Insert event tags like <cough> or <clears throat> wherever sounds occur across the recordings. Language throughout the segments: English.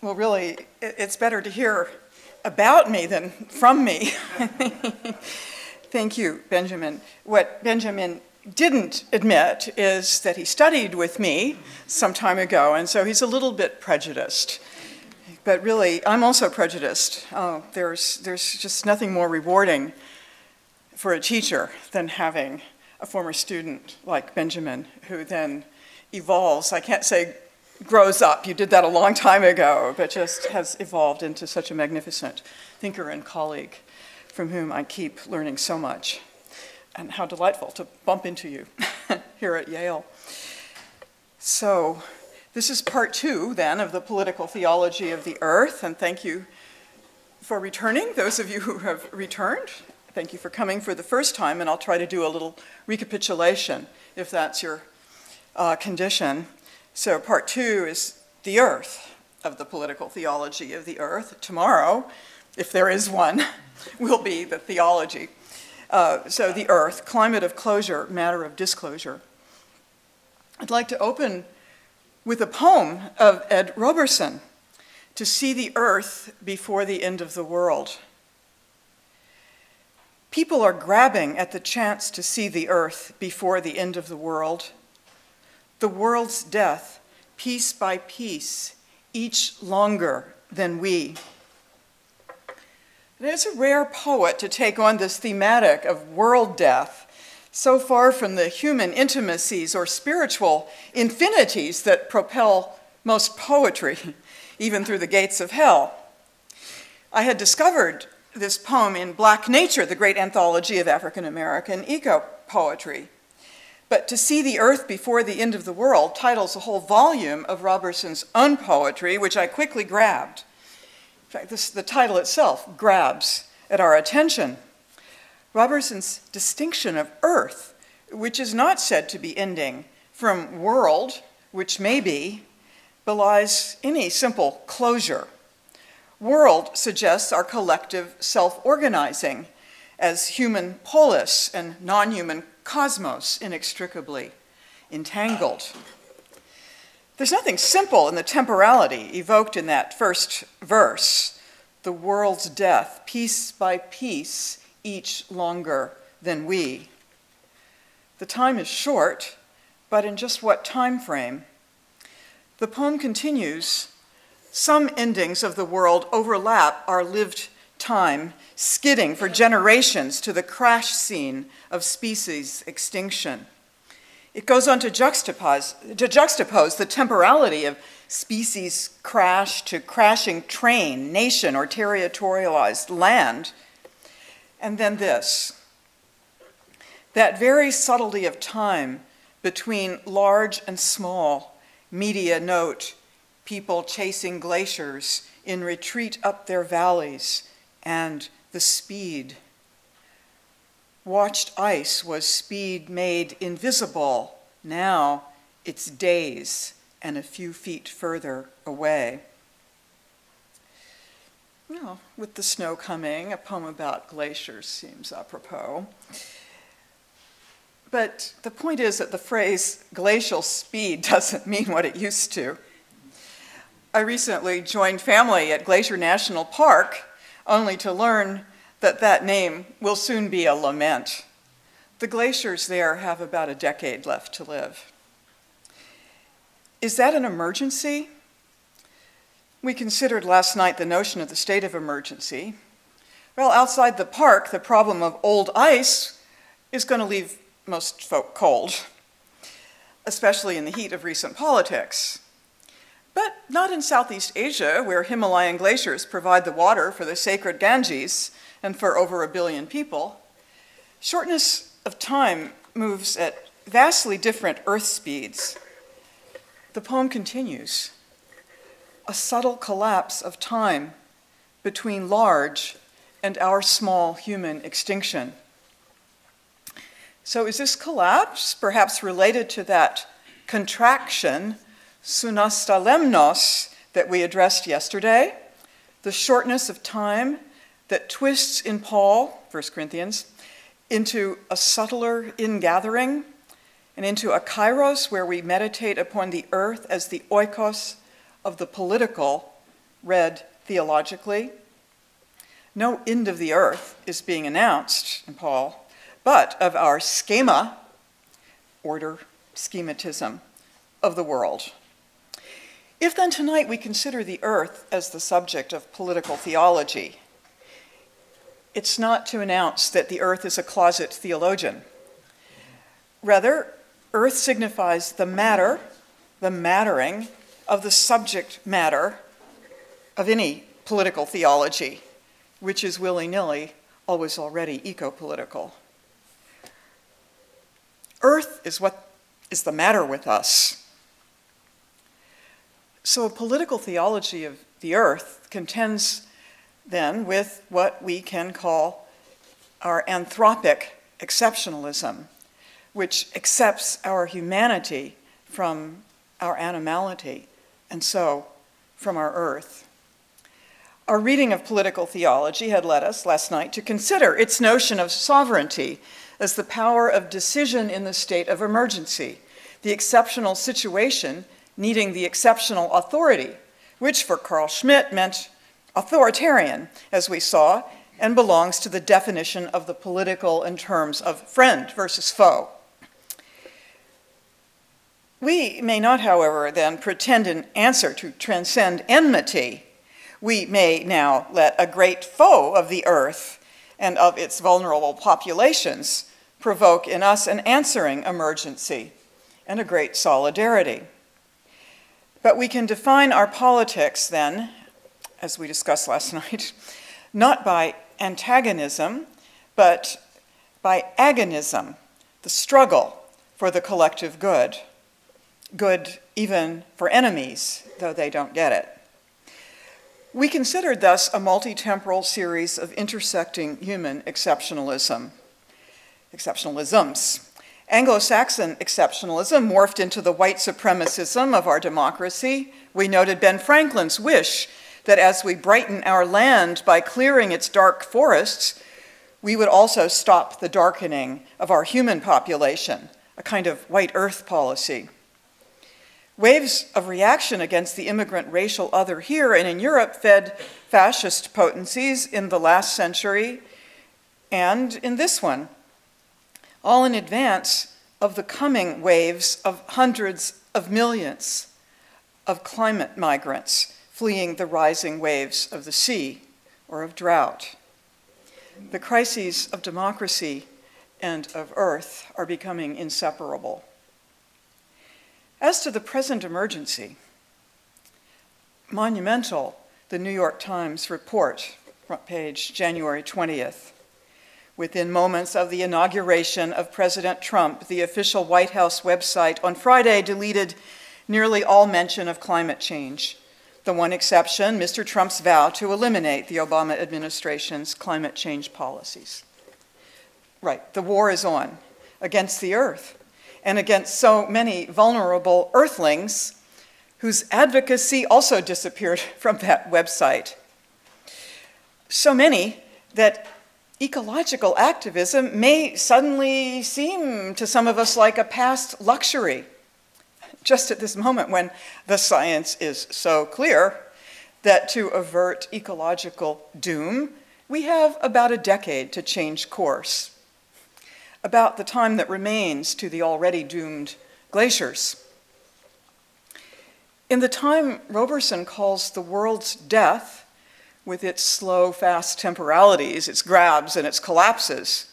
well, really, it's better to hear about me than from me. <laughs> Thank you, Benjamin. What Benjamin didn't admit is that he studied with me some time ago, and so he's a little bit prejudiced. But really, I'm also prejudiced. Oh, there's, there's just nothing more rewarding for a teacher than having a former student like Benjamin who then evolves. I can't say grows up, you did that a long time ago, but just has evolved into such a magnificent thinker and colleague from whom I keep learning so much. And how delightful to bump into you <laughs> here at Yale. So, this is part two, then, of the political theology of the earth, and thank you for returning, those of you who have returned. Thank you for coming for the first time, and I'll try to do a little recapitulation if that's your uh, condition. So, part two is the earth of the political theology of the earth. Tomorrow, if there is one, <laughs> will be the theology. Uh, so, the earth, climate of closure, matter of disclosure. I'd like to open with a poem of Ed Roberson, To See the Earth Before the End of the World. People are grabbing at the chance to see the earth before the end of the world. The world's death, piece by piece, each longer than we. It is a rare poet to take on this thematic of world death so far from the human intimacies or spiritual infinities that propel most poetry, <laughs> even through the gates of hell. I had discovered this poem in Black Nature, the great anthology of African American eco poetry. But To See the Earth Before the End of the World titles a whole volume of Roberson's own poetry, which I quickly grabbed. In fact, this, the title itself grabs at our attention. Roberson's distinction of earth, which is not said to be ending, from world, which may be, belies any simple closure. World suggests our collective self organizing as human polis and non human cosmos inextricably entangled. There's nothing simple in the temporality evoked in that first verse the world's death, piece by piece, each longer than we. The time is short, but in just what time frame? The poem continues Some endings of the world overlap our lived time, skidding for generations to the crash scene of species extinction. It goes on to juxtapose, to juxtapose the temporality of species crash to crashing train, nation, or territorialized land and then this that very subtlety of time between large and small, media note, people chasing glaciers in retreat up their valleys, and the speed. Watched ice was speed made invisible. Now it's days and a few feet further away know, with the snow coming, a poem about glaciers seems apropos. But the point is that the phrase glacial speed <laughs> doesn't mean what it used to. I recently joined family at Glacier National Park only to learn that that name will soon be a lament. The glaciers there have about a decade left to live. Is that an emergency? We considered last night the notion of the state of emergency. Well, outside the park, the problem of old ice is going to leave most folk cold, especially in the heat of recent politics. But not in Southeast Asia, where Himalayan glaciers provide the water for the sacred Ganges and for over a billion people. Shortness of time moves at vastly different earth speeds. The poem continues a subtle collapse of time between large and our small human extinction. So, is this collapse perhaps related to that contraction, sunestalmenos, that we addressed yesterday? The shortness of time that twists in Paul, 1 Corinthians, into a subtler ingathering and into a kairos where we meditate upon the earth as the oikos of the political read theologically. No end of the earth is being announced in Paul, but of our schema, order, schematism of the world. If then tonight we consider the earth as the subject of political theology, it's not to announce that the earth is a closet theologian. Rather, earth signifies the matter, the mattering of the subject matter of any political theology, which is willy nilly, always already eco political. Earth is what is the matter with us. So, a political theology of the earth contends then with what we can call our anthropic exceptionalism, which accepts our humanity from our animality, and so from our earth. Our reading of political theology had led us last night to consider its notion of sovereignty as the power of decision in the state of emergency, the exceptional situation needing the exceptional authority, which for Carl Schmitt meant authoritarian, as we saw, and belongs to the definition of the political in terms of friend versus foe. We may not, however, then pretend an answer to transcend enmity. We may now let a great foe of the earth and of its vulnerable populations provoke in us an answering emergency and a great solidarity. But we can define our politics then, as we discussed last <laughs> night, not by antagonism, but by agonism, the struggle for the collective good. Good even for enemies, though they don't get it. We considered thus a multi temporal series of intersecting human exceptionalism, exceptionalisms. Anglo Saxon exceptionalism morphed into the white supremacism of our democracy. We noted Ben Franklin's wish that as we brighten our land by clearing its dark forests, we would also stop the darkening of our human population, a kind of white earth policy. Waves of reaction against the immigrant racial other here and in Europe fed fascist potencies in the last century and in this one all in advance of the coming waves of hundreds of millions of climate migrants fleeing the rising waves of the sea or of drought. The crises of democracy and of earth are becoming inseparable. As to the present emergency, monumental, the New York Times report, front page, January 20th. Within moments of the inauguration of President Trump, the official White House website on Friday deleted nearly all mention of climate change. The one exception, Mr. Trump's vow to eliminate the Obama administration's climate change policies. Right, the war is on against the earth and against so many vulnerable earthlings whose advocacy also disappeared <laughs> from that website. So many that ecological activism may suddenly seem to some of us like a past luxury, just at this moment when the science is so clear that to avert ecological doom, we have about a decade to change course, about the time that remains to the already doomed glaciers. In the time Roberson calls the world's death, with its slow, fast temporalities, its grabs and its collapses,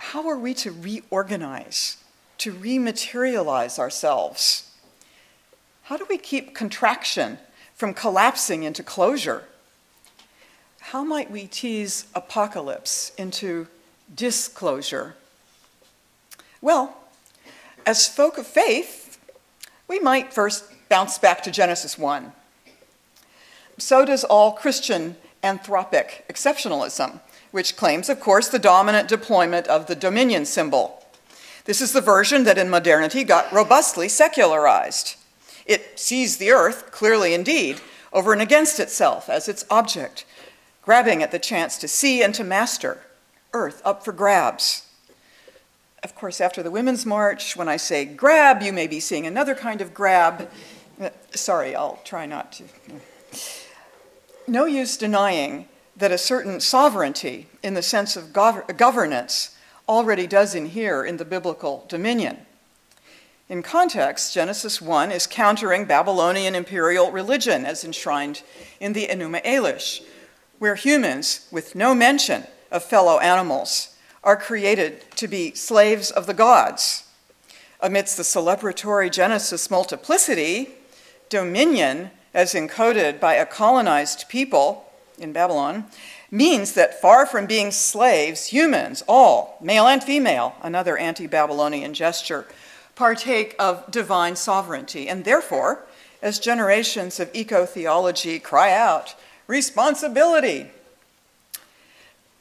how are we to reorganize, to rematerialize ourselves? How do we keep contraction from collapsing into closure? How might we tease apocalypse into disclosure? Well, as folk of faith, we might first bounce back to Genesis 1 so does all Christian anthropic exceptionalism, which claims, of course, the dominant deployment of the dominion symbol. This is the version that in modernity got robustly secularized. It sees the earth, clearly indeed, over and against itself as its object, grabbing at the chance to see and to master, earth up for grabs. Of course, after the Women's March, when I say grab, you may be seeing another kind of grab. Uh, sorry, I'll try not to No use denying that a certain sovereignty, in the sense of gov- governance, already does inhere in the biblical dominion. In context, Genesis 1 is countering Babylonian imperial religion as enshrined in the Enuma Elish, where humans, with no mention of fellow animals, are created to be slaves of the gods. Amidst the celebratory Genesis multiplicity, dominion, as encoded by a colonized people in Babylon, means that far from being slaves, humans, all, male and female, another anti Babylonian gesture, partake of divine sovereignty. And therefore, as generations of eco theology cry out, responsibility.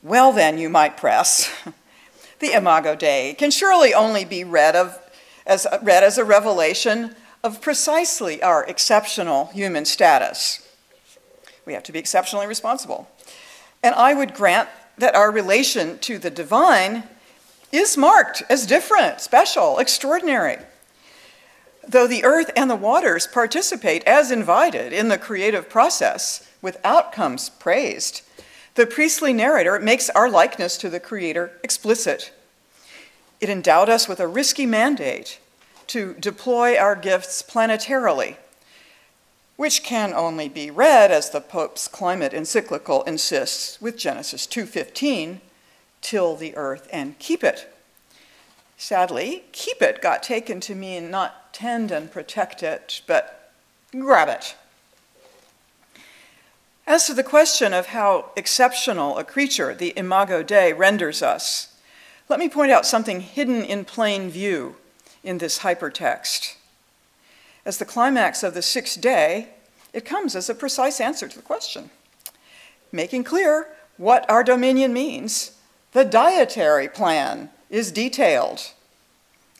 Well, then, you might press, <laughs> the Imago Dei can surely only be read, of, as, read as a revelation of precisely our exceptional human status. We have to be exceptionally responsible. And I would grant that our relation to the divine is marked as different, special, extraordinary. Though the earth and the waters participate as invited in the creative process with outcomes praised, the priestly narrator makes our likeness to the Creator explicit. It endowed us with a risky mandate to deploy our gifts planetarily which can only be read as the Pope's climate encyclical insists with Genesis 2:15, till the earth and keep it. Sadly, keep it got taken to mean not tend and protect it, but grab it. As to the question of how exceptional a creature the Imago Dei renders us, let me point out something hidden in plain view in this hypertext. As the climax of the sixth day, it comes as a precise answer to the question. Making clear what our dominion means, the dietary plan is detailed.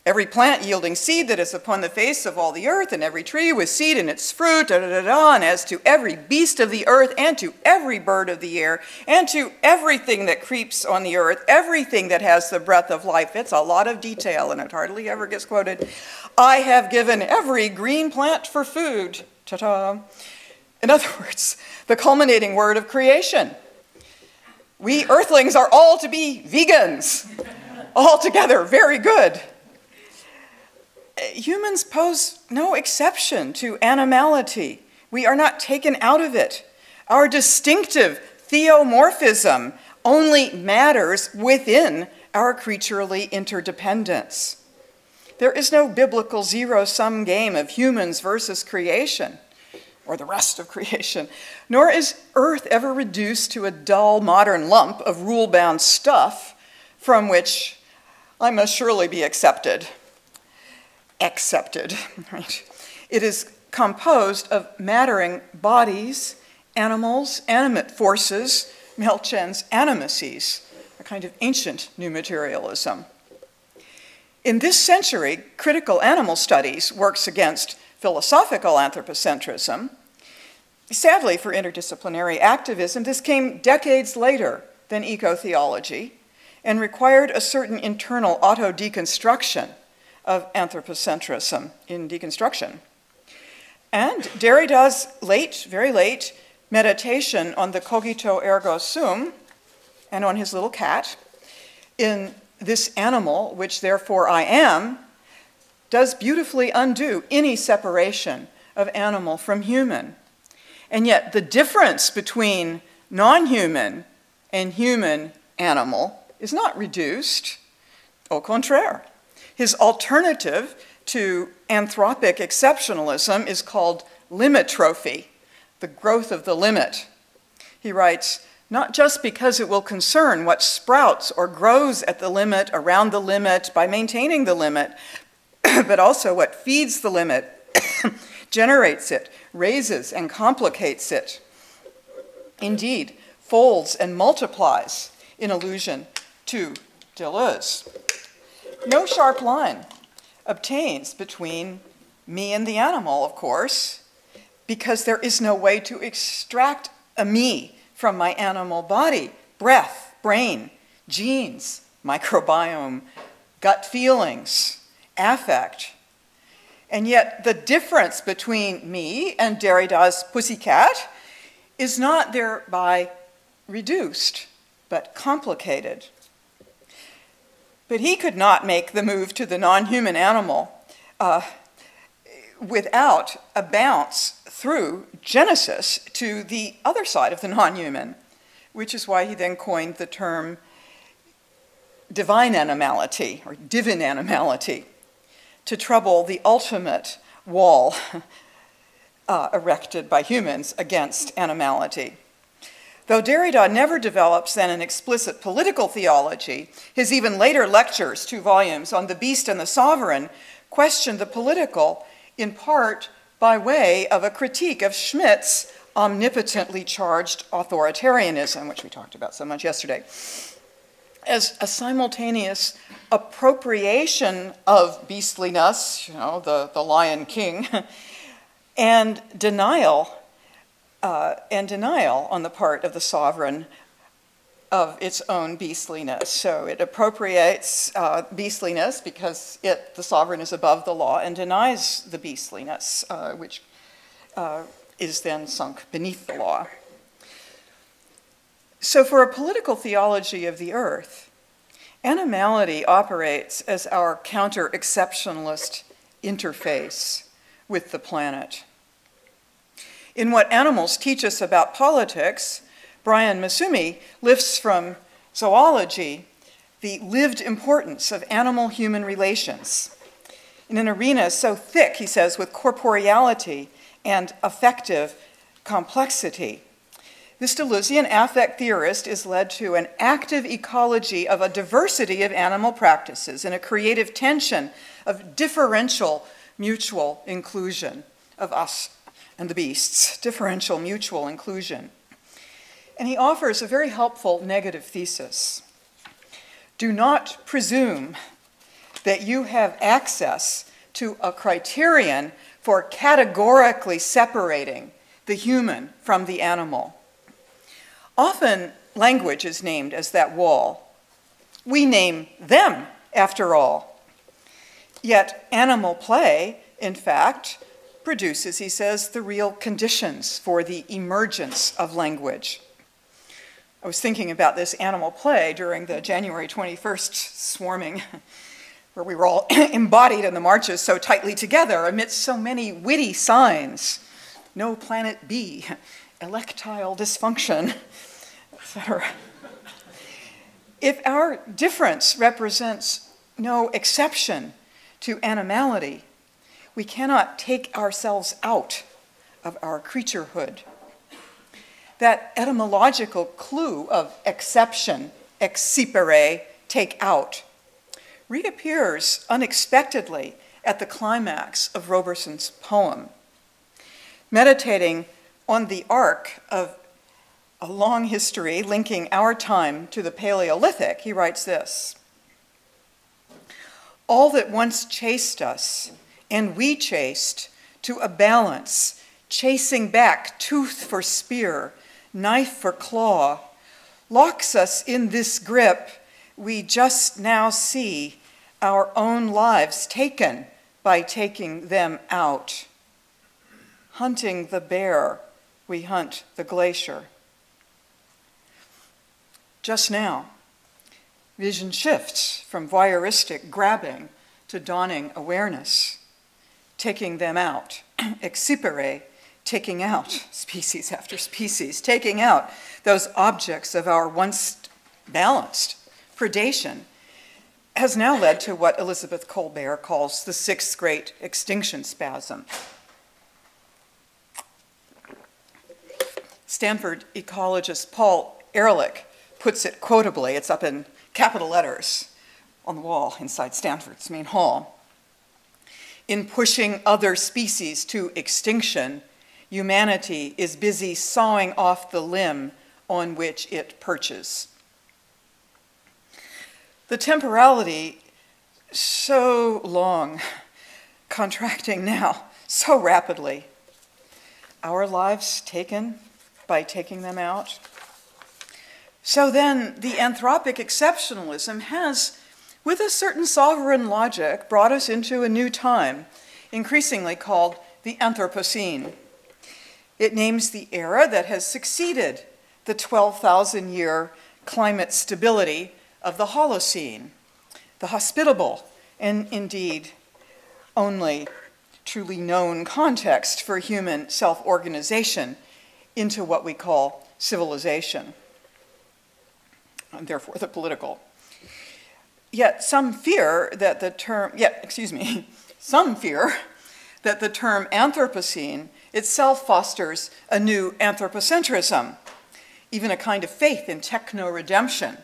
Every plant yielding seed that is upon the face of all the earth, and every tree with seed in its fruit, da, da, da, da, and as to every beast of the earth, and to every bird of the air, and to everything that creeps on the earth, everything that has the breath of life. It's a lot of detail, and it hardly ever gets quoted. I have given every green plant for food. Ta ta. In other <laughs> words, the culminating word of creation. We earthlings are all to be vegans, all together, very good humans pose no exception to animality. We are not taken out of it. Our distinctive theomorphism only matters within our creaturely interdependence. There is no biblical zero sum game of humans versus creation or the rest of creation, nor is earth ever reduced to a dull modern lump of rule bound stuff from which I must surely be accepted accepted. <laughs> Right? It is composed of mattering bodies, animals, animate forces, Mel Chen's animacies, a kind of ancient new materialism. In this century, critical animal studies works against philosophical anthropocentrism. Sadly, for interdisciplinary activism, this came decades later than eco theology and required a certain internal auto deconstruction of anthropocentrism in deconstruction. And Derrida's late, very late, meditation on the cogito ergo sum and on his little cat in this animal, which therefore I am, does beautifully undo any separation of animal from human. And yet, the difference between non human and human animal is not reduced, au contraire. His alternative to anthropic exceptionalism is called limitrophy, the growth of the limit. He writes, not just because it will concern what sprouts or grows at the limit, around the limit, by maintaining the limit, <coughs> but also what feeds the limit, <coughs> generates it, raises and complicates it. Indeed, folds and multiplies in allusion to Deleuze no sharp line obtains between me and the animal, of course, because there is no way to extract a me from my animal body breath, brain, genes, microbiome, gut feelings, affect. And yet, the difference between me and Derrida's pussycat is not thereby reduced, but complicated. But he could not make the move to the non human animal uh, without a bounce through Genesis to the other side of the non human, which is why he then coined the term divine animality or divine animality to trouble the ultimate wall <laughs> uh, erected by humans against animality. Though Derrida never develops then an explicit political theology, his even later lectures, two volumes on the beast and the sovereign, question the political in part by way of a critique of Schmitt's omnipotently charged authoritarianism, which we talked about so much yesterday, as a simultaneous appropriation of beastliness, you know, the, the lion king, <laughs> and denial uh, and denial on the part of the sovereign of its own beastliness. So it appropriates uh, beastliness because it, the sovereign is above the law and denies the beastliness, uh, which uh, is then sunk beneath the law. So, for a political theology of the earth, animality operates as our counter exceptionalist interface with the planet. In what animals teach us about politics, Brian Massumi lifts from zoology the lived importance of animal human relations. In an arena so thick, he says, with corporeality and affective complexity. This Deleuzian affect theorist is led to an active ecology of a diversity of animal practices and a creative tension of differential mutual inclusion of us and the beasts, differential mutual inclusion. And he offers a very helpful negative thesis. Do not presume that you have access to a criterion for categorically separating the human from the animal. Often, language is named as that wall. We name them, after all. Yet, animal play, in fact, produces, he says, the real conditions for the emergence of language. I was thinking about this animal play during the January 21st swarming, <laughs> where we were all <clears throat> embodied in the marches so tightly together amidst so many witty signs no planet B, <laughs> electile dysfunction, <laughs> etc. If our difference represents no exception to animality, we cannot take ourselves out of our creaturehood. That etymological clue of exception, excipere, take out, reappears unexpectedly at the climax of Roberson's poem. Meditating on the arc of a long history linking our time to the Paleolithic, he writes this All that once chased us and we chased to a balance, chasing back tooth for spear, knife for claw, locks us in this grip we just now see our own lives taken by taking them out. Hunting the bear, we hunt the glacier. Just now, vision shifts from voyeuristic grabbing to dawning awareness taking them out. <clears throat> Excipere, taking out <laughs> species after species, taking out those objects of our once balanced predation has now led to what Elizabeth Kolbert calls the sixth great extinction spasm. Stanford ecologist Paul Ehrlich puts it quotably, it's up in capital letters on the wall inside Stanford's main hall. In pushing other species to extinction, humanity is busy sawing off the limb on which it perches. The temporality, so long, <laughs> contracting now <laughs> so rapidly. Our lives taken by taking them out. So then, the anthropic exceptionalism has with a certain sovereign logic, brought us into a new time, increasingly called the Anthropocene. It names the era that has succeeded the 12,000 year climate stability of the Holocene, the hospitable and indeed only truly known context for human self organization into what we call civilization, and therefore the political. Yet some fear that the term, yet, excuse me, <laughs> some fear that the term Anthropocene itself fosters a new anthropocentrism, even a kind of faith in techno redemption.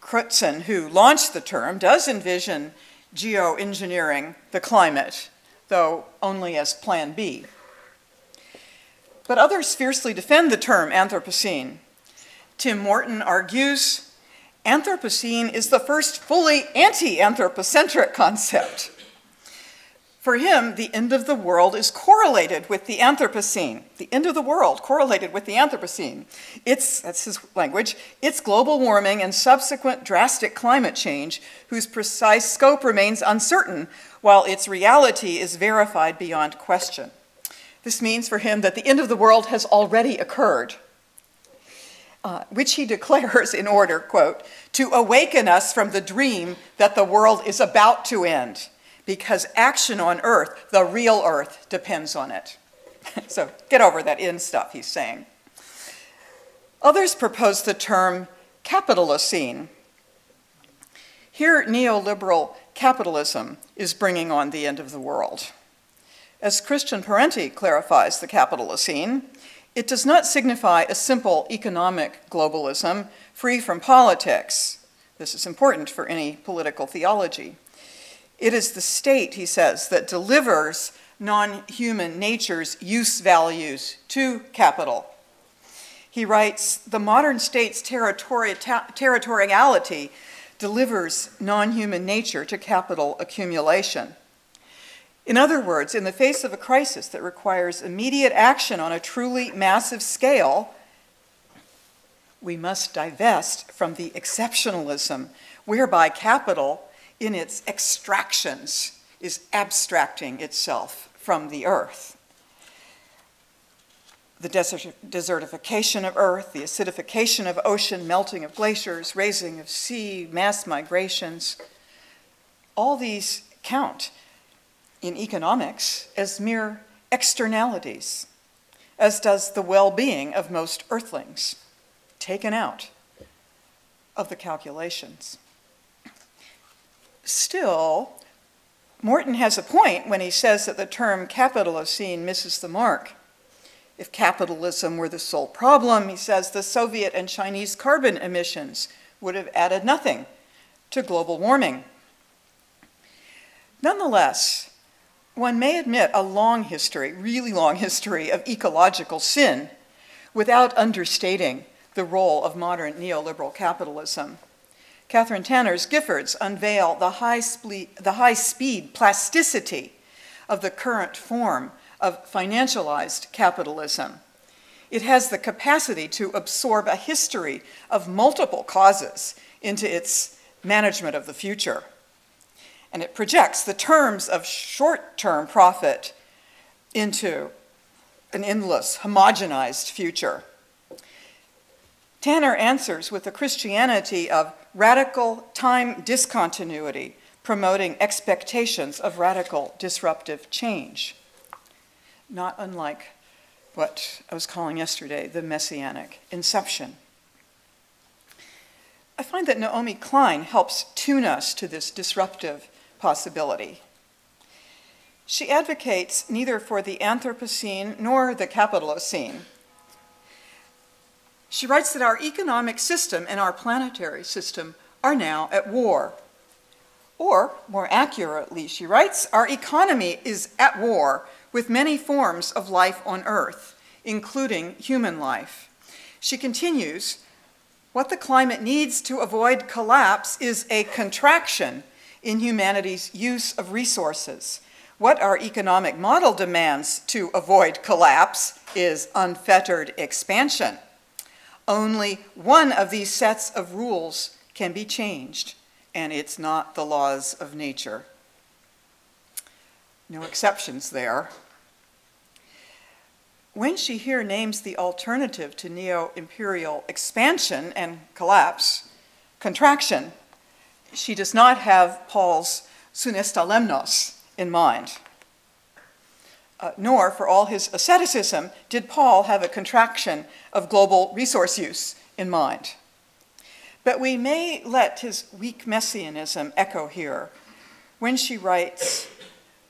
Crutzen, who launched the term, does envision geoengineering the climate, though only as Plan B. But others fiercely defend the term Anthropocene. Tim Morton argues Anthropocene is the first fully anti anthropocentric concept. For him, the end of the world is correlated with the Anthropocene. The end of the world correlated with the Anthropocene. It's, that's his language, it's global warming and subsequent drastic climate change, whose precise scope remains uncertain, while its reality is verified beyond question. This means for him that the end of the world has already occurred. Uh, which he declares in order, quote, to awaken us from the dream that the world is about to end because action on earth, the real earth, depends on it. <laughs> so get over that in stuff he's saying. Others propose the term capitalocene. Here, neoliberal capitalism is bringing on the end of the world. As Christian Parenti clarifies the capitalocene, it does not signify a simple economic globalism free from politics. This is important for any political theology. It is the state, he says, that delivers non human nature's use values to capital. He writes The modern state's territori- territoriality delivers non human nature to capital accumulation. In other words, in the face of a crisis that requires immediate action on a truly massive scale, we must divest from the exceptionalism whereby capital in its extractions, is abstracting itself from the earth. The desertification of earth, the acidification of ocean, melting of glaciers, raising of sea, mass migrations, all these count in economics as mere externalities, as does the well being of most earthlings, taken out of the calculations. Still, Morton has a point when he says that the term capitalocene misses the mark. If capitalism were the sole problem, he says the Soviet and Chinese carbon emissions would have added nothing to global warming. Nonetheless, one may admit a long history, really long history, of ecological sin without understating the role of modern neoliberal capitalism. Kathryn Tanner's Giffords unveil the high, the high speed plasticity of the current form of financialized capitalism. It has the capacity to absorb a history of multiple causes into its management of the future. And it projects the terms of short term profit into an endless, homogenized future. Tanner answers with a Christianity of radical time discontinuity, promoting expectations of radical disruptive change. Not unlike what I was calling yesterday the messianic inception. I find that Naomi Klein helps tune us to this disruptive possibility. She advocates neither for the Anthropocene nor the Capitalocene she writes that our economic system and our planetary system are now at war. Or, more accurately, she writes, our economy is at war with many forms of life on Earth, including human life. She continues, what the climate needs to avoid collapse is a contraction in humanity's use of resources. What our economic model demands to avoid collapse is unfettered expansion. Only one of these sets of rules can be changed, and it's not the laws of nature. No exceptions there. when she here names the alternative to neo imperial expansion and collapse, contraction, she does not have Paul's sunestalmenos in mind. Uh, nor, for all his asceticism, did Paul have a contraction of global resource use in mind. But we may let his weak messianism echo here when she writes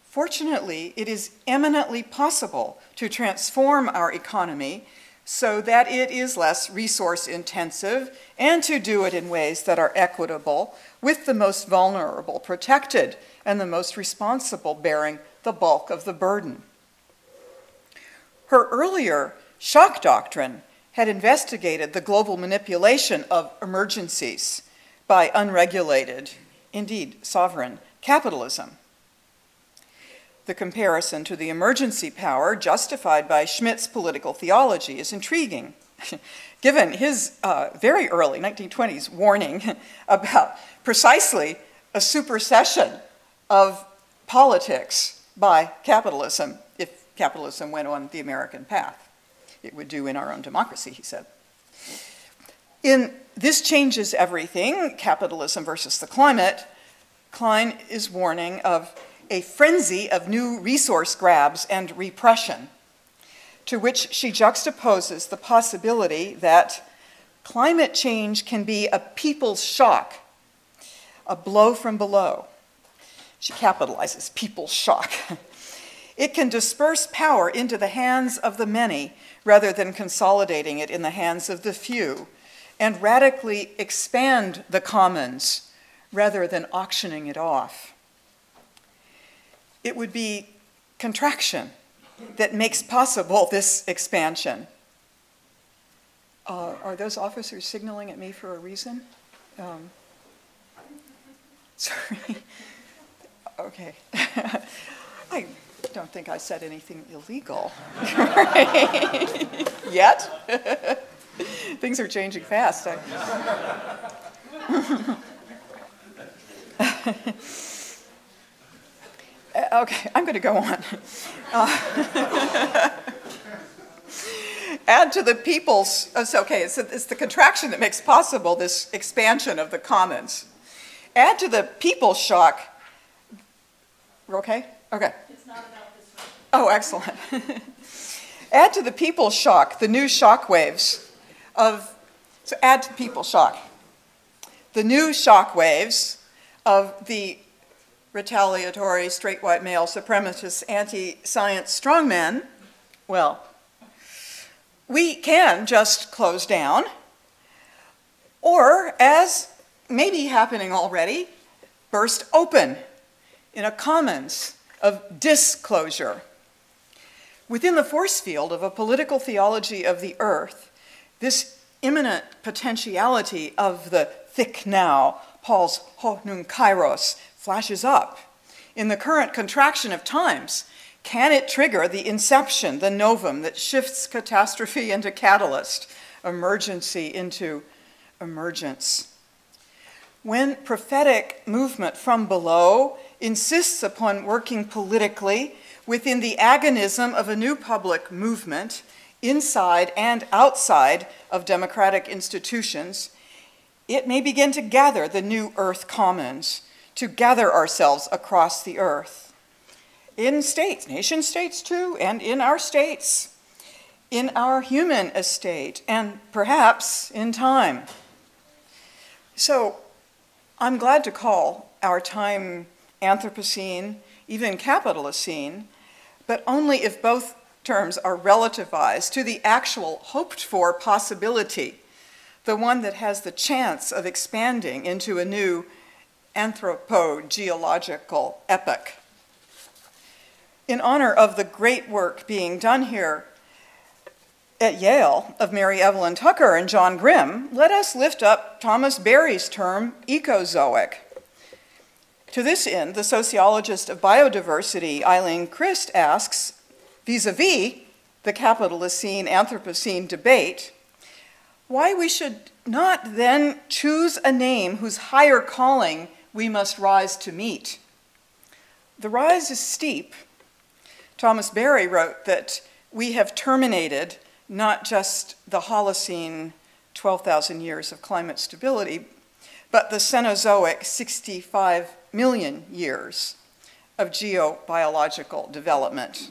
Fortunately, it is eminently possible to transform our economy so that it is less resource intensive and to do it in ways that are equitable, with the most vulnerable protected and the most responsible bearing the bulk of the burden. Her earlier shock doctrine had investigated the global manipulation of emergencies by unregulated, indeed sovereign, capitalism. The comparison to the emergency power justified by Schmitt's political theology is intriguing, <laughs> given his uh, very early 1920s warning <laughs> about precisely a supersession of politics by capitalism if capitalism went on the American path. It would do in our own democracy, he said. In This Changes Everything Capitalism versus the Climate, Klein is warning of a frenzy of new resource grabs and repression, to which she juxtaposes the possibility that climate change can be a people's shock, a blow from below. She capitalizes people's shock. <laughs> It can disperse power into the hands of the many rather than consolidating it in the hands of the few, and radically expand the commons rather than auctioning it off it would be contraction that makes possible this expansion. Uh, are those officers signaling at me for a reason? Um, sorry. <laughs> okay. <laughs> I don't think I said anything illegal. <laughs> Yet. Things are changing fast. Uh, okay, I'm going to go on. Uh, <laughs> add to the people's, it's okay, it's, it's the contraction that makes possible this expansion of the commons. Add to the people's shock, we're okay? Okay. It's not about this one. Oh, excellent. <laughs> add to the people's shock the new shock waves of, so add to people's shock. The new shock waves of the retaliatory straight white male supremacist anti science strongmen, well, we can just close down, or as may be happening already, burst open in a commons of disclosure. Within the force field of a political theology of the earth, this imminent potentiality of the thick now, Paul's ho nun kairos, flashes up. In the current contraction of times, can it trigger the inception, the novum that shifts catastrophe into catalyst, emergency into emergence? When prophetic movement from below insists upon working politically within the agonism of a new public movement, inside and outside of democratic institutions, it may begin to gather the new earth commons to gather ourselves across the earth. In states, nation states too, and in our states, in our human estate, and perhaps in time. So I'm glad to call our time Anthropocene, even Capitalocene, but only if both terms are relativized to the actual hoped for possibility, the one that has the chance of expanding into a new anthropogeological epoch. In honor of the great work being done here at Yale of Mary Evelyn Tucker and John Grim, let us lift up Thomas Berry's term ecozoic. To this end, the sociologist of biodiversity, Eileen Crist, asks vis a vis the capitalocene Anthropocene debate, why we should not then choose a name whose higher calling we must rise to meet. The rise is steep. Thomas Berry wrote that we have terminated not just the Holocene 12,000 years of climate stability, but the Cenozoic 65 million years of geobiological development.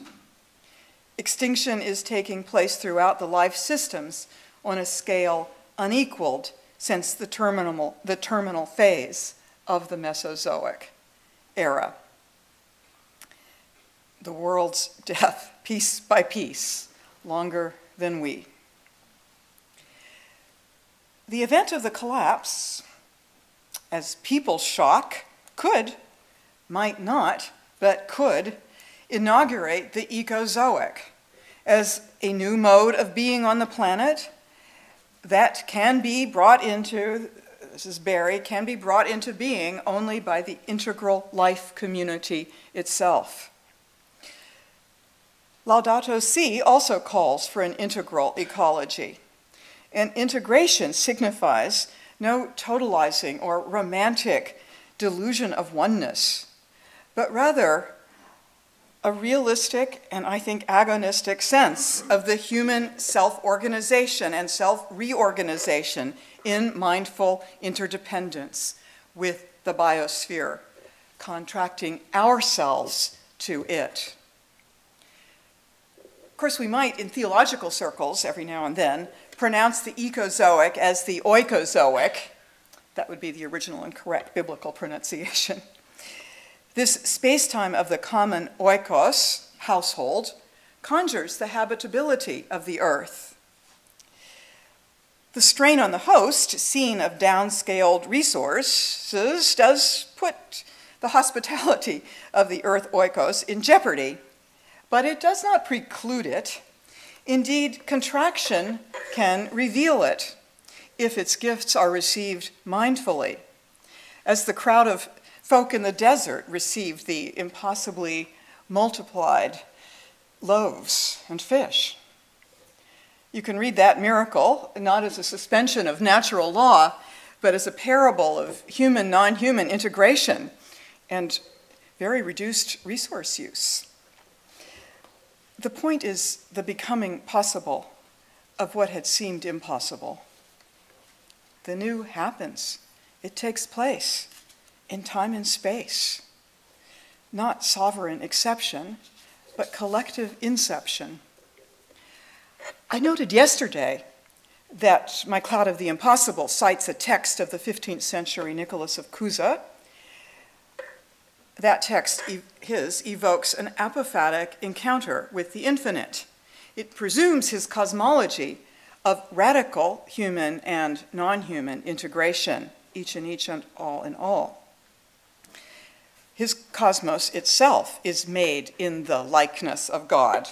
Extinction is taking place throughout the life systems on a scale unequaled since the terminal, the terminal phase of the Mesozoic era. The world's <laughs> death, piece by piece, longer than we. The event of the collapse, as people shock, could, might not, but could, inaugurate the ecozoic as a new mode of being on the planet that can be brought into, this is Berry, can be brought into being only by the integral life community itself. Laudato Si also calls for an integral ecology. And integration signifies no totalizing or romantic delusion of oneness, but rather a realistic and I think agonistic sense of the human self organization and self reorganization in mindful interdependence with the biosphere, contracting ourselves to it. Of course, we might, in theological circles, every now and then, pronounce the ecozoic as the oikozoic. That would be the original and correct biblical pronunciation. <laughs> This space time of the common oikos, household, conjures the habitability of the earth. The strain on the host, seen of downscaled resources, does put the hospitality of the earth oikos in jeopardy but it does not preclude it. Indeed, contraction can reveal it if its gifts are received mindfully. As the crowd of folk in the desert received the impossibly multiplied loaves and fish. You can read that miracle not as a suspension of natural law, but as a parable of human non human integration and very reduced resource use. The point is the becoming possible of what had seemed impossible. The new happens, it takes place in time and space. Not sovereign exception, but collective inception. I noted yesterday that my Cloud of the Impossible cites a text of the 15th century Nicholas of Cusa that text, his, evokes an apophatic encounter with the infinite. It presumes his cosmology of radical human and non human integration, each in each and all in all. Cosmos itself is made in the likeness of God,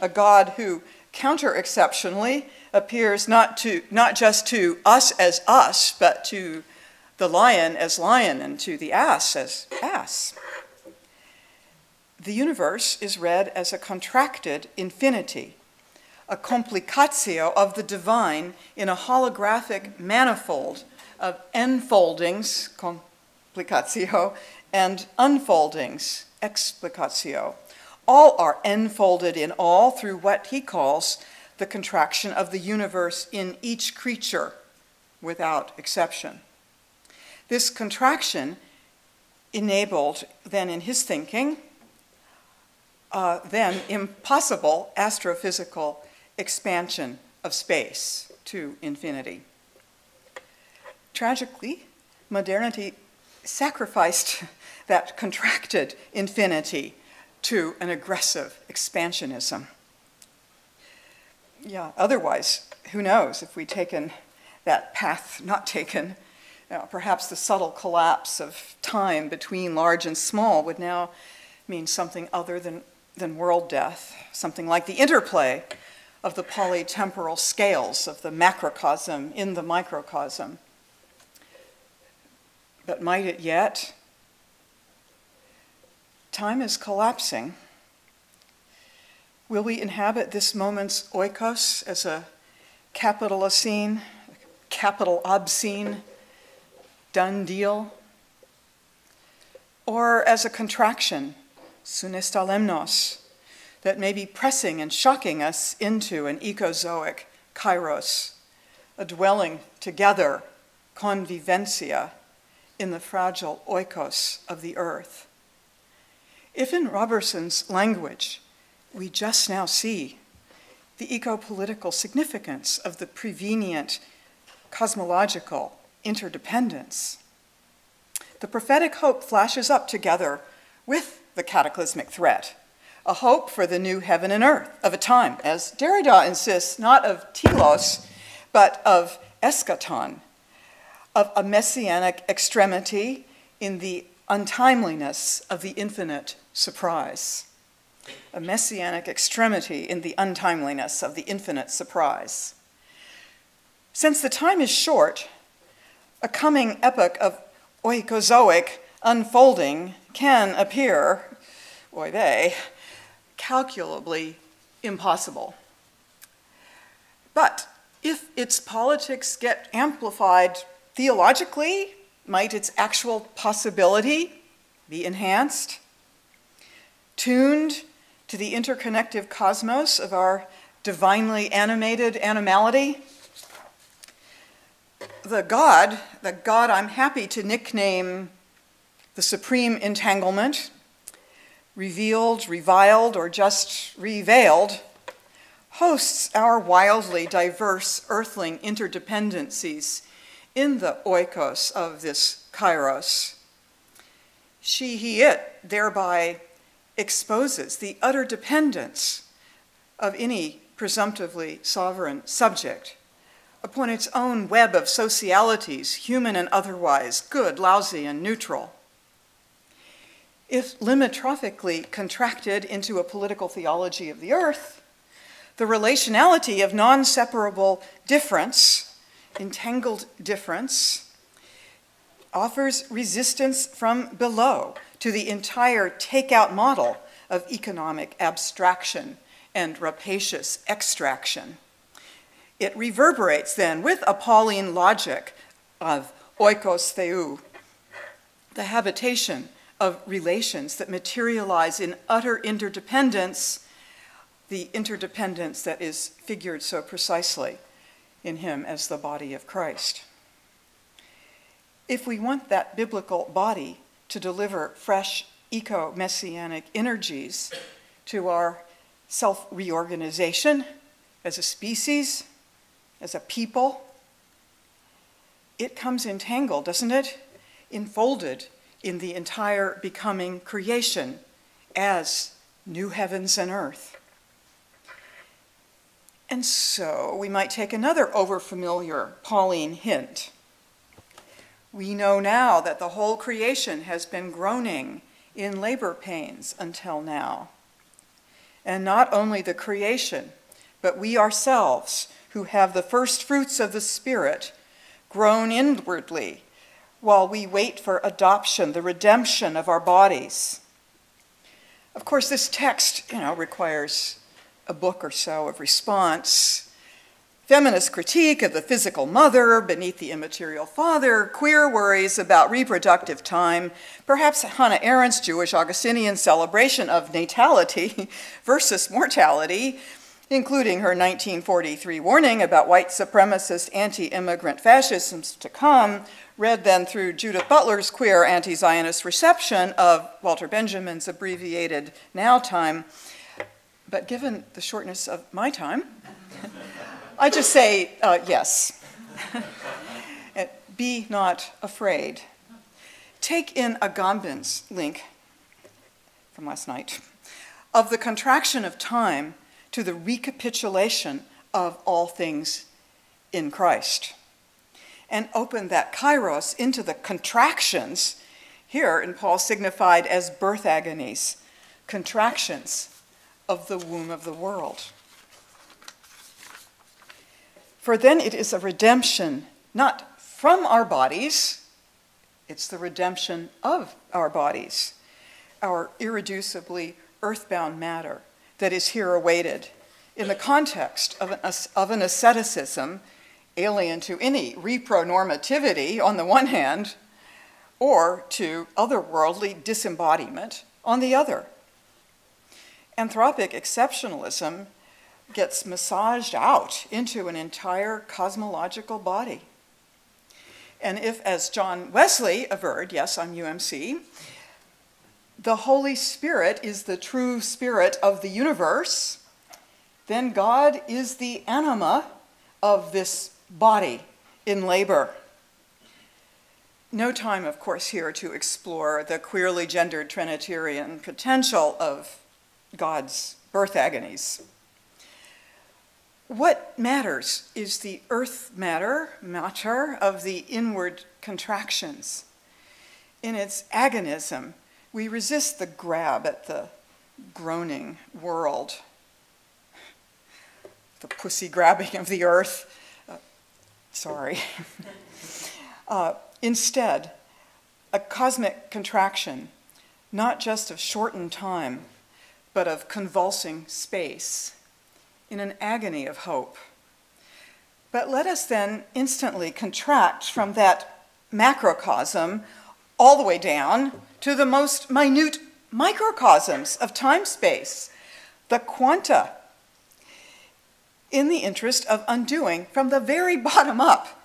a God who counter exceptionally appears not, to, not just to us as us, but to the lion as lion and to the ass as ass. The universe is read as a contracted infinity, a complicatio of the divine in a holographic manifold of enfoldings, complicatio, and unfoldings, explicatio. All are enfolded in all through what he calls the contraction of the universe in each creature, without exception. This contraction enabled, then in his thinking, uh, then impossible astrophysical expansion of space to infinity. Tragically, modernity sacrificed that contracted infinity to an aggressive expansionism. Yeah, otherwise, who knows if we'd taken that path not taken uh, perhaps the subtle collapse of time between large and small would now mean something other than, than world death, something like the interplay of the polytemporal scales of the macrocosm in the microcosm. But might it yet? Time is collapsing. Will we inhabit this moment's oikos as a capital obscene, capital obscene done deal, or as a contraction, sunestalmenos, that may be pressing and shocking us into an ecozoic kairos, a dwelling together, convivencia, in the fragile oikos of the earth. If in Roberson's language we just now see the eco-political significance of the prevenient cosmological interdependence, the prophetic hope flashes up together with the cataclysmic threat, a hope for the new heaven and earth of a time, as Derrida insists, not of telos, but of eschaton, of a messianic extremity in the untimeliness of the infinite surprise. A messianic extremity in the untimeliness of the infinite surprise. Since the time is short, a coming epoch of oikozoic unfolding can appear, oy vey, calculably impossible. But if its politics get amplified theologically, might its actual possibility be enhanced? Tuned to the interconnective cosmos of our divinely animated animality? The God, the God I'm happy to nickname the supreme entanglement, revealed, reviled, or just revealed, hosts our wildly diverse earthling interdependencies in the oikos of this kairos. She, he, it thereby exposes the utter dependence of any presumptively sovereign subject upon its own web of socialities, human and otherwise, good, lousy, and neutral. If limitrophically contracted into a political theology of the earth, the relationality of non separable difference, entangled difference, offers resistance from below to the entire takeout model of economic abstraction and rapacious extraction. It reverberates then with a Pauline logic of oikos theou, the habitation of relations that materialize in utter interdependence, the interdependence that is figured so precisely in him as the body of Christ. If we want that biblical body to deliver fresh eco messianic energies to our self reorganization as a species, as a people, it comes entangled, doesn't it? Enfolded in the entire becoming creation as new heavens and earth. And so we might take another overfamiliar Pauline hint. We know now that the whole creation has been groaning in labor pains until now. And not only the creation, but we ourselves, who have the first fruits of the Spirit, groan inwardly while we wait for adoption, the redemption of our bodies. Of course, this text, you know, requires a book or so of response. Feminist critique of the physical mother beneath the immaterial father, queer worries about reproductive time, perhaps Hannah Arendt's Jewish Augustinian celebration of natality <laughs> versus mortality, including her 1943 warning about white supremacist anti immigrant fascisms to come, read then through Judith Butler's queer anti Zionist reception of Walter Benjamin's abbreviated Now Time. But given the shortness of my time, <laughs> I just say uh, yes. Be not afraid. Take in Agamben's link from last night of the contraction of time to the recapitulation of all things in Christ and open that kairos into the contractions, here in Paul signified as birth agonies, contractions of the womb of the world. For then it is a redemption not from our bodies, it's the redemption of our bodies, our irreducibly earthbound matter that is here awaited in the context of an, of an asceticism alien to any repronormativity on the one hand, or to otherworldly disembodiment on the other. Anthropic exceptionalism gets massaged out into an entire cosmological body. And if, as John Wesley averred, yes, I'm UMC, the Holy Spirit is the true spirit of the universe, then God is the anima of this body in labor. No time, of course, here to explore the queerly gendered Trinitarian potential of God's birth agonies. What matters is the earth matter, matter of the inward contractions. In its agonism, we resist the grab at the groaning world, the pussy grabbing of the earth. Uh, sorry. <laughs> uh, instead, a cosmic contraction, not just of shortened time, but of convulsing space, in an agony of hope. But let us then instantly contract from that macrocosm all the way down to the most minute microcosms of time space, the quanta, in the interest of undoing from the very bottom up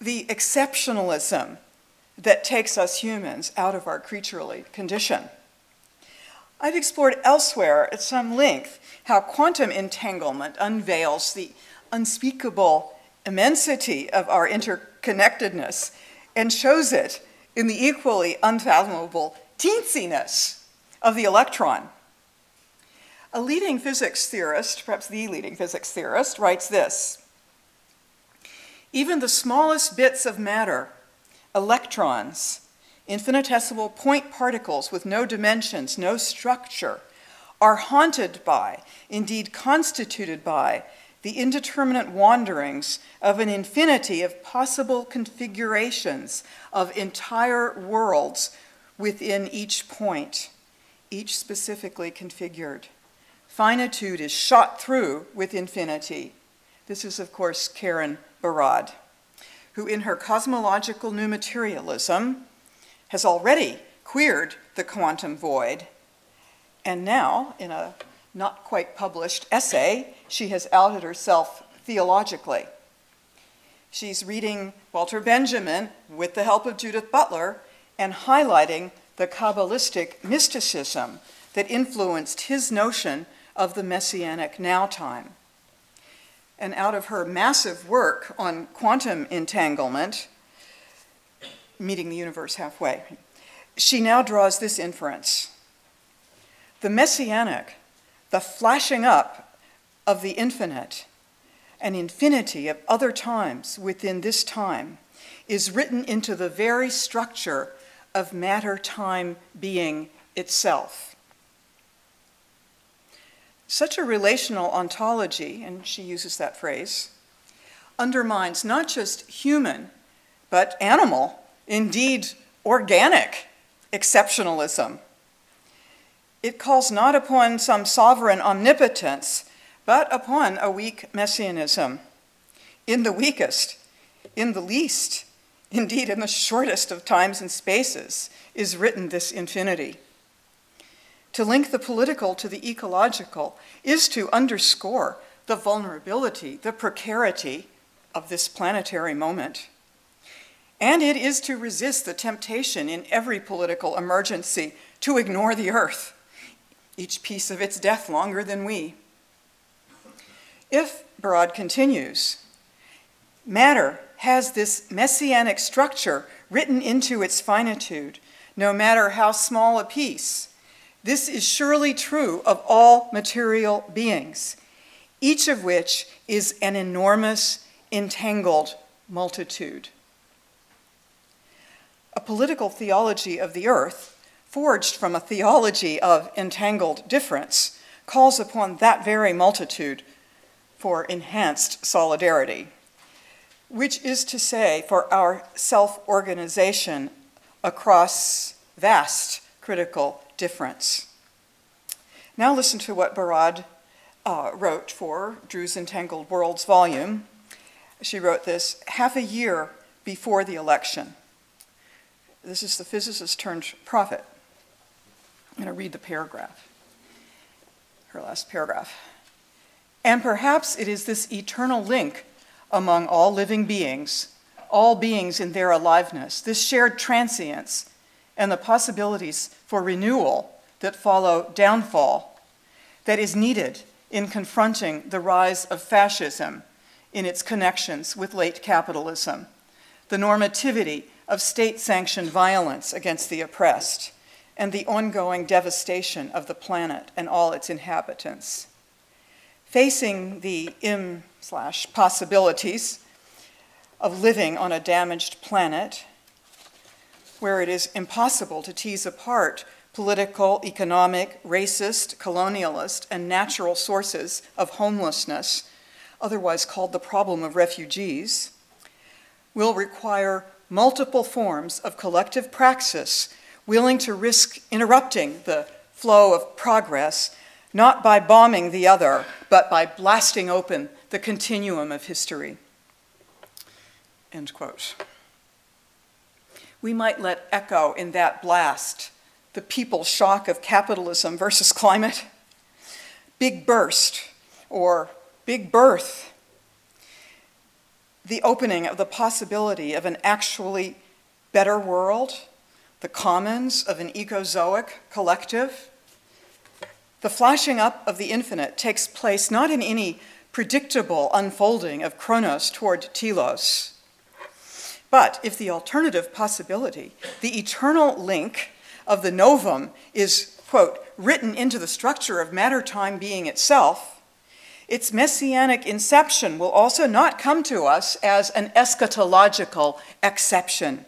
the exceptionalism that takes us humans out of our creaturely condition. I've explored elsewhere at some length how quantum entanglement unveils the unspeakable immensity of our interconnectedness and shows it in the equally unfathomable teensiness of the electron. A leading physics theorist, perhaps the leading physics theorist, writes this Even the smallest bits of matter, electrons, infinitesimal point particles with no dimensions, no structure, are haunted by, indeed constituted by, the indeterminate wanderings of an infinity of possible configurations of entire worlds within each point, each specifically configured. Finitude is shot through with infinity. This is, of course, Karen Barad, who, in her cosmological new materialism, has already queered the quantum void, and now, in a not quite published essay, she has outed herself theologically. She's reading Walter Benjamin with the help of Judith Butler and highlighting the Kabbalistic mysticism that influenced his notion of the messianic now time. And out of her massive work on quantum entanglement, meeting the universe halfway, she now draws this inference. The messianic the flashing up of the infinite, an infinity of other times within this time, is written into the very structure of matter time being itself. Such a relational ontology, and she uses that phrase, undermines not just human, but animal, indeed organic exceptionalism it calls not upon some sovereign omnipotence, but upon a weak messianism. In the weakest, in the least, indeed in the shortest of times and spaces, is written this infinity. To link the political to the ecological is to underscore the vulnerability, the precarity of this planetary moment. And it is to resist the temptation in every political emergency to ignore the earth each piece of its death longer than we. If, Barad continues, matter has this messianic structure written into its finitude, no matter how small a piece, this is surely true of all material beings, each of which is an enormous, entangled multitude. A political theology of the earth forged from a theology of entangled difference, calls upon that very multitude for enhanced solidarity, which is to say, for our self organization across vast critical difference. Now, listen to what Barad uh, wrote for Drew's Entangled Worlds volume. She wrote this half a year before the election. This is the physicist turned prophet. I'm going to read the paragraph. her last paragraph. And perhaps it is this eternal link among all living beings, all beings in their aliveness, this shared transience, and the possibilities for renewal that follow downfall that is needed in confronting the rise of fascism in its connections with late capitalism, the normativity of state sanctioned violence against the oppressed, and the ongoing devastation of the planet and all its inhabitants. Facing the im slash possibilities of living on a damaged planet where it is impossible to tease apart political, economic, racist, colonialist, and natural sources of homelessness, otherwise called the problem of refugees, will require multiple forms of collective praxis willing to risk interrupting the flow of progress, not by bombing the other, but by blasting open the continuum of history. End quote. We might let echo in that blast the people's shock of capitalism versus climate, big burst, or big birth, the opening of the possibility of an actually better world, the commons of an ecozoic collective. The flashing up of the infinite takes place not in any predictable unfolding of Chronos toward Telos, but if the alternative possibility, the eternal link of the novum is, quote, written into the structure of matter time being itself, its messianic inception will also not come to us as an eschatological exception.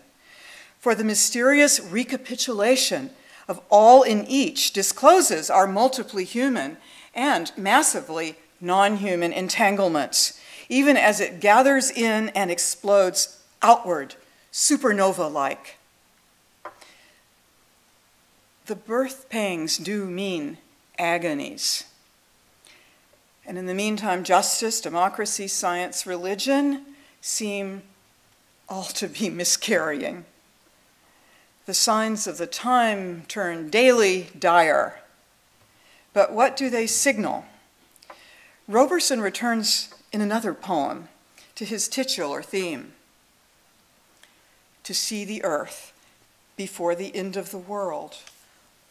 For the mysterious recapitulation of all in each discloses our multiply human and massively non human entanglements, even as it gathers in and explodes outward, supernova like. The birth pangs do mean agonies. And in the meantime, justice, democracy, science, religion seem all to be <laughs> miscarrying. The signs of the time turn daily dire. But what do they signal? Roberson returns in another poem to his titular theme to see the earth before the end of the world.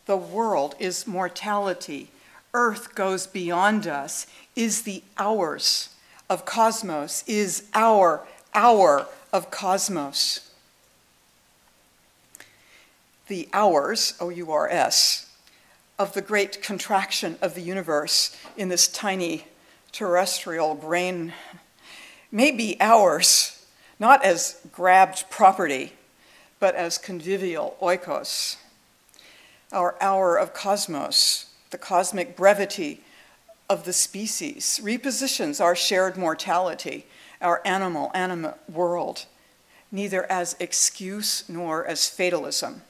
The world is mortality. Earth goes beyond us, is the ours of cosmos, is our hour of cosmos. The hours, O U R S, of the great contraction of the universe in this tiny terrestrial grain may be ours, not as grabbed property, but as convivial oikos our hour of cosmos, the cosmic brevity of the species, repositions our shared mortality, our animal animate world, neither as excuse nor as fatalism.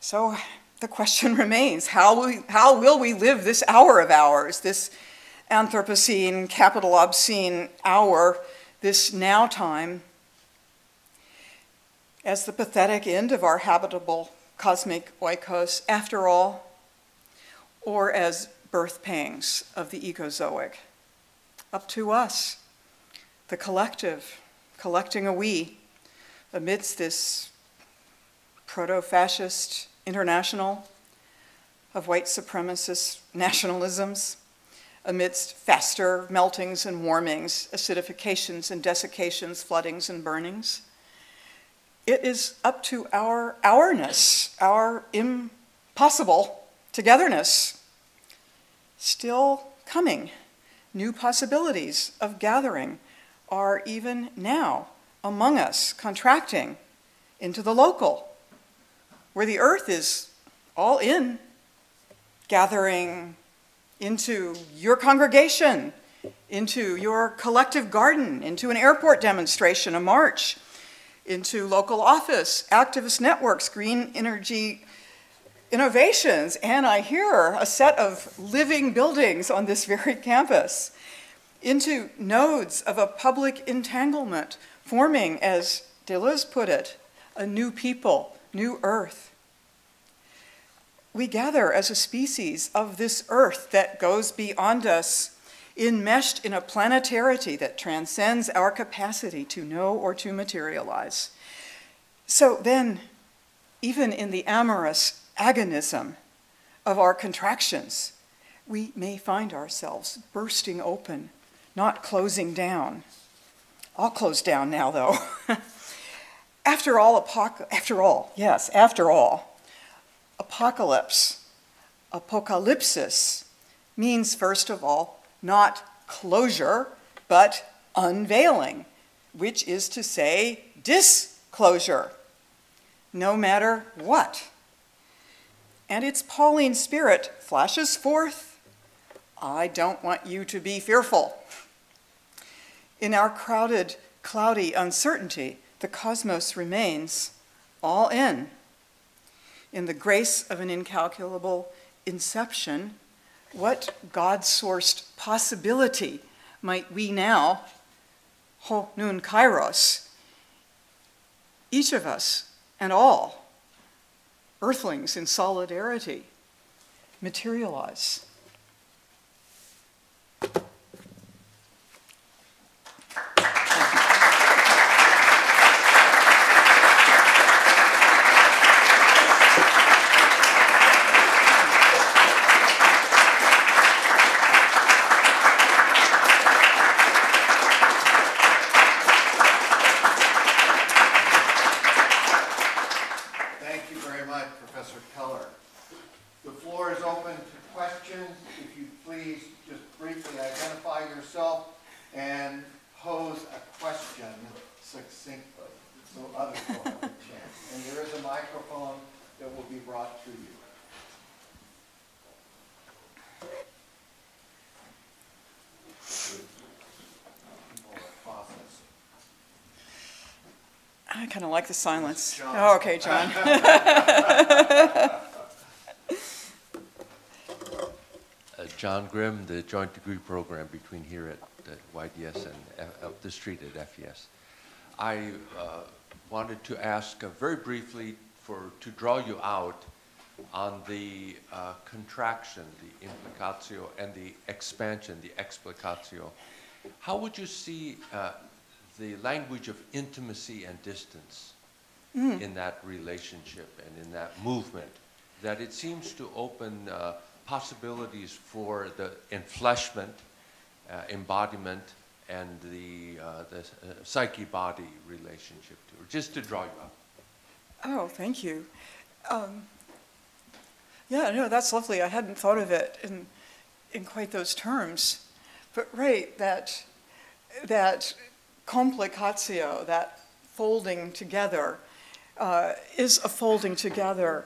So the question <laughs> remains how will, we, how will we live this hour of ours, this Anthropocene, capital obscene hour, this now time, as the pathetic end of our habitable cosmic oikos, after all, or as birth pangs of the ecozoic. Up to us, the collective, collecting a we amidst this proto fascist international of white supremacist <laughs> nationalisms, amidst faster meltings and warmings, acidifications and desiccations, floodings and burnings it is up to our ourness, our impossible togetherness, still coming. New possibilities of gathering are even now among us, contracting into the local, where the earth is all in, gathering into your congregation, into your collective garden, into an airport demonstration, a march into local office, activist networks, green energy innovations, and I hear a set of living buildings on this very <laughs> campus, into nodes of a public entanglement, forming, as Deleuze put it, a new people, new earth. we gather as a species of this earth that goes beyond us, enmeshed in a planetarity that transcends our capacity to know or to materialize. So then, even in the amorous agonism of our contractions, we may find ourselves bursting open, not closing down. I'll close down now, though. <laughs> after all, after all, yes, after all, apocalypse, apocalypsis, means first of all not closure, but unveiling, which is to say disclosure, no matter what. And its Pauline spirit flashes forth I don't want you to be fearful. In our crowded, cloudy uncertainty, the cosmos remains all in. In the grace of an incalculable inception, what God sourced possibility might we now, ho nun kairos, each of us and all, earthlings in solidarity, materialize? Like the silence. Oh, okay, John. <laughs> uh, John Grim, the joint degree program between here at, at YDS and F, up the street at FES. I uh, wanted to ask uh, very briefly for to draw you out on the uh, contraction, the implicatio, and the expansion, the explicatio. How would you see uh, the language of intimacy and distance mm. in that relationship and in that movement, that it seems to open uh, possibilities for the enfleshment, uh, embodiment, and the, uh, the uh, psyche-body relationship to her, just to draw you up. Oh, thank you. Um, yeah, no, that's lovely. I hadn't thought of it in, in quite those terms. But right, that, that complicatio, that folding together, uh, is a folding together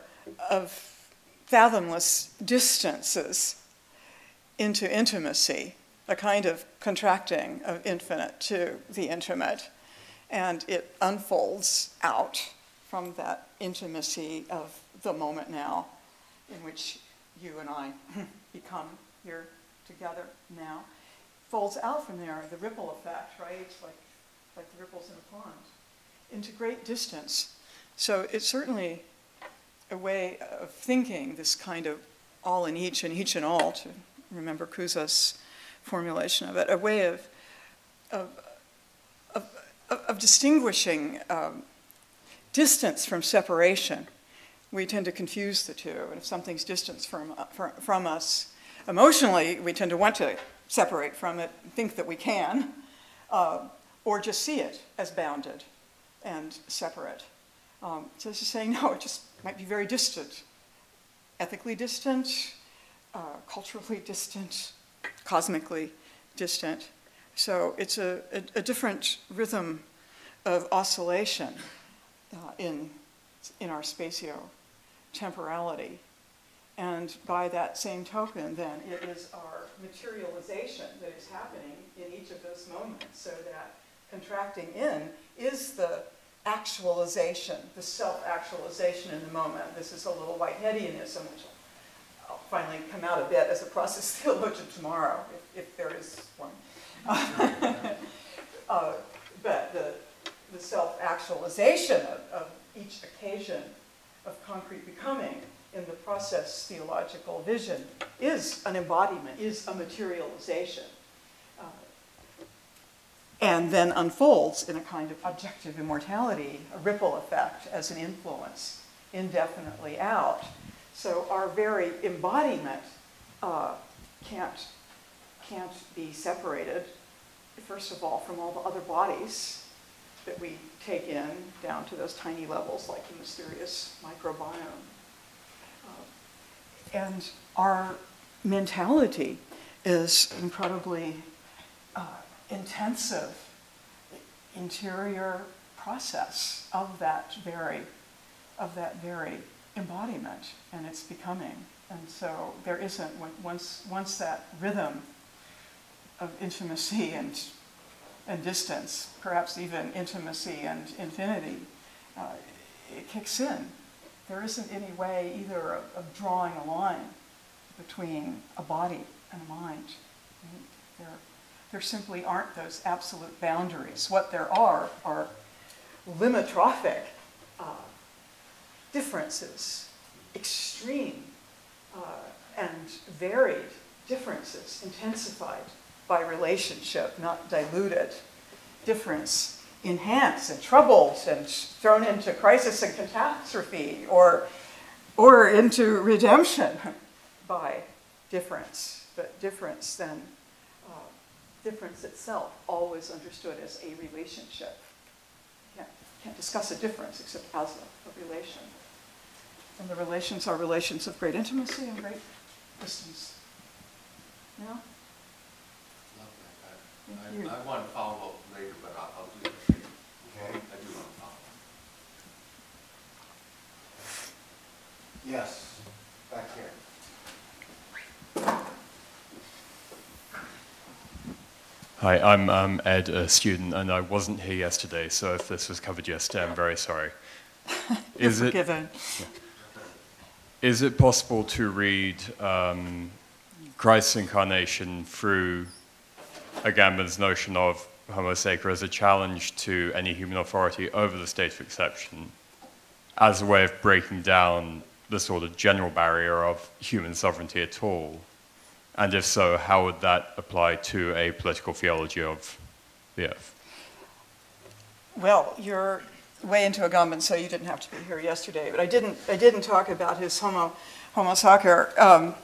of fathomless distances into intimacy, a kind of contracting of infinite to the intimate. And it unfolds out from that intimacy of the moment now, in which you and I <laughs> become here together now. Folds out from there, the ripple effect, right? Like like the ripples in a pond, into great distance. So it's certainly a way of thinking this kind of all in each and each and all, to remember Cusa's formulation of it, a way of, of, of, of distinguishing um, distance from separation. We tend to confuse the two, and if something's distance from, from, from us, emotionally, we tend to want to separate from it, think that we can. Uh, or just see it as bounded and separate. Um, so this is saying, <laughs> no, it just might be very distant, ethically distant, uh, culturally <laughs> distant, cosmically distant. So it's a, a, a different rhythm of oscillation uh, in, in our spatio-temporality. And by that same token, then, it is our materialization that is happening in each of those moments so that contracting in is the actualization, the self-actualization in the moment. This is a little Whiteheadianism, which I'll finally come out a bit as a process <laughs> theologian tomorrow, if, if there is one. <laughs> uh, but the, the self-actualization of, of each occasion of concrete becoming in the process theological vision is an embodiment, is a materialization, and then unfolds in a kind of objective immortality, a ripple effect as an influence indefinitely out. So our very embodiment uh, can't, can't be separated, first of all, from all the other bodies that we take in down to those tiny levels like the mysterious microbiome. Uh, and our mentality is incredibly intensive interior process of that very of that very embodiment and its becoming. And so there isn't once once that rhythm of intimacy and and distance, perhaps even intimacy and infinity, uh, it kicks in. There isn't any way either of, of, drawing a line between a body and a mind. There, there simply aren't those absolute boundaries. What there are are limitrophic uh, differences, extreme uh, and varied differences, intensified by relationship, not diluted. Difference enhanced and troubled and thrown into crisis and catastrophe or, or into redemption <laughs> by difference. But difference then, difference itself, always understood as a relationship. Can't, can't discuss a difference except as a, a relation. And the relations are relations of great intimacy and great distance. Yeah? I, I want to follow up later, but I'll, I'll do it. Okay. I do want to follow up. Yes, back here. Hi, I'm um, Ed, a student, and I wasn't here yesterday, so if this was covered yesterday, I'm very sorry. <laughs> Is. It, is it possible to read um, Christ's incarnation through Agamben's notion of Homo sacer as a challenge to any human authority over the state of exception as a way of breaking down the sort of general barrier of human sovereignty at all? And if so, how would that apply to a political theology of the earth? Well, you're way into Agamben, so you didn't have to be here yesterday. But I didn't, I didn't talk about his Homo, homo sacer. Um,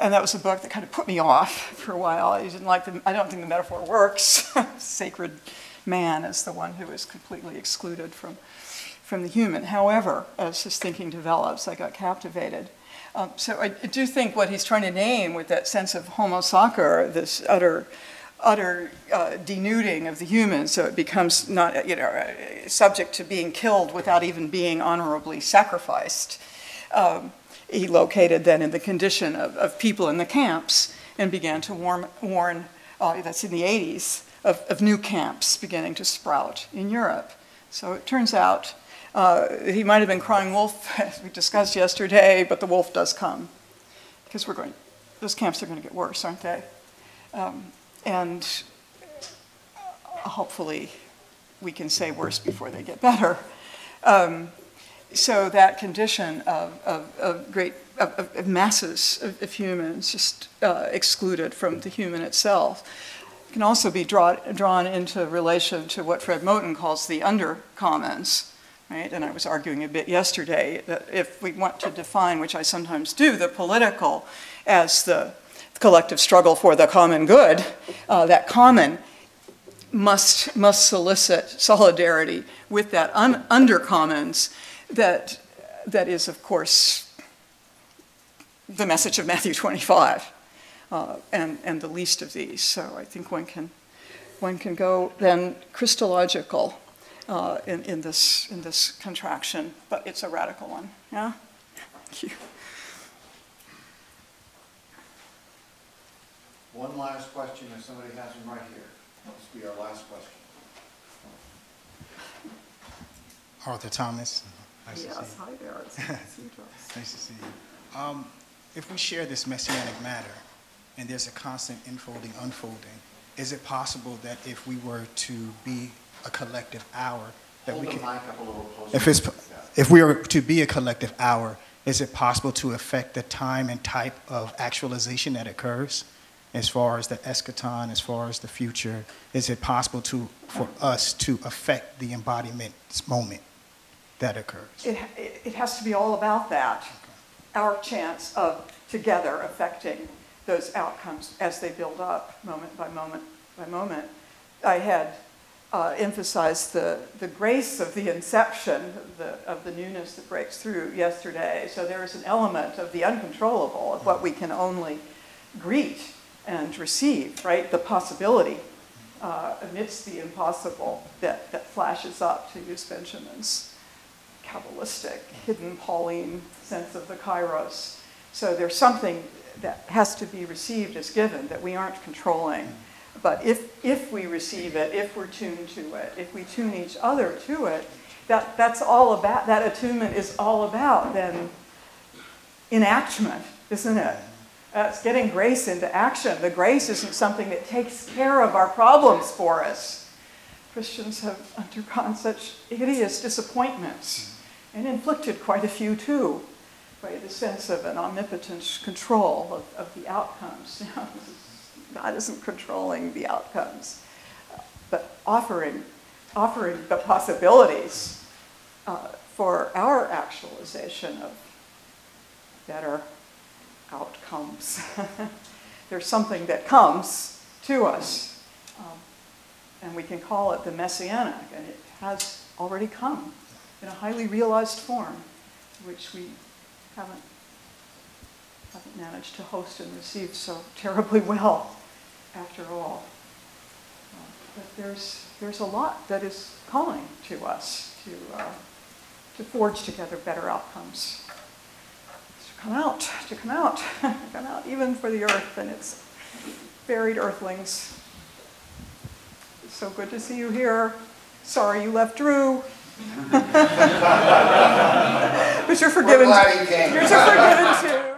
and that was a book that kind of put me off for a while. I didn't like the, I don't think the metaphor works. <laughs> Sacred man is the one who is completely excluded from, from the human. However, as his thinking develops, I got captivated. Um, so I do think what he's trying to name with that sense of homo sacer, this utter, utter uh, denuding of the human, so it becomes not, you know, subject to being killed without even being honorably sacrificed. Um, he located then in the condition of, of people in the camps and began to warn, warn uh, that's in the 80s, of, of, new camps beginning to sprout in Europe. So it turns out uh, he might have been crying wolf, as we discussed yesterday, but the wolf does come because we're going, those camps are going to get worse, aren't they? Um, and hopefully we can say worse before they get better. Um, so that condition of, of, of great of, of masses of, of, humans just uh, excluded from the human itself can also be draw, drawn into relation to what Fred Moten calls the undercommons, right? And I was arguing a bit yesterday that if we want to define, which I sometimes do, the political as the collective struggle for the common good, uh, that common must, must solicit solidarity with that un- undercommons that, that is, of course, the message of Matthew 25 uh, and, and the least of these. So I think one can, one can go then Christological uh, in, in, this, in this contraction, but it's a radical one. Yeah? Thank you. One last question, if somebody has them right here. This will be our last question. Arthur Thomas. Nice yes, to see you. hi there. <laughs> nice to see you. Um, if we share this messianic matter and there's a constant enfolding, unfolding, is it possible that if we were to be a collective hour, that Hold we can, if it's, if we are to be a collective hour, is it possible to affect the time and type of actualization that occurs? As far as the eschaton, as far as the future, is it possible to, for us to affect the embodiment moment that occurs? It, it it has to be all about that, our chance of together affecting those outcomes as they build up, moment by moment by moment. I had uh, emphasized the, the grace of the inception, the, of the newness that breaks through yesterday. So there is an element of the uncontrollable, of what we can only greet and receive, right? The possibility uh, amidst the impossible that, that flashes up, to use Benjamin's Kabbalistic, hidden Pauline sense of the kairos. So there's something that has to be received as given that we aren't controlling. But if, if we receive it, if we're tuned to it, if we tune each other to it, that, that's all about, that attunement is all about then enactment, isn't it? It's getting grace into action. The grace isn't something that takes care of our problems for us. Christians have undergone such hideous disappointments and inflicted quite a few too, by the sense of an omnipotent control of, of the outcomes. <laughs> God isn't controlling the outcomes, but offering, offering the possibilities uh, for our actualization of better outcomes. <laughs> There's something that comes to us, um, and we can call it the messianic, and it has already come in a highly realized form, which we haven't, haven't managed to host and receive so terribly well after all. Uh, But there's, there's a lot that is calling to us to, uh, to forge together better outcomes. To come out, to come out, <laughs> come out even for the earth and its buried earthlings. It's so good to see you here. Sorry you left Drew. <laughs> But you're forgiven. glad he came. You're so forgiven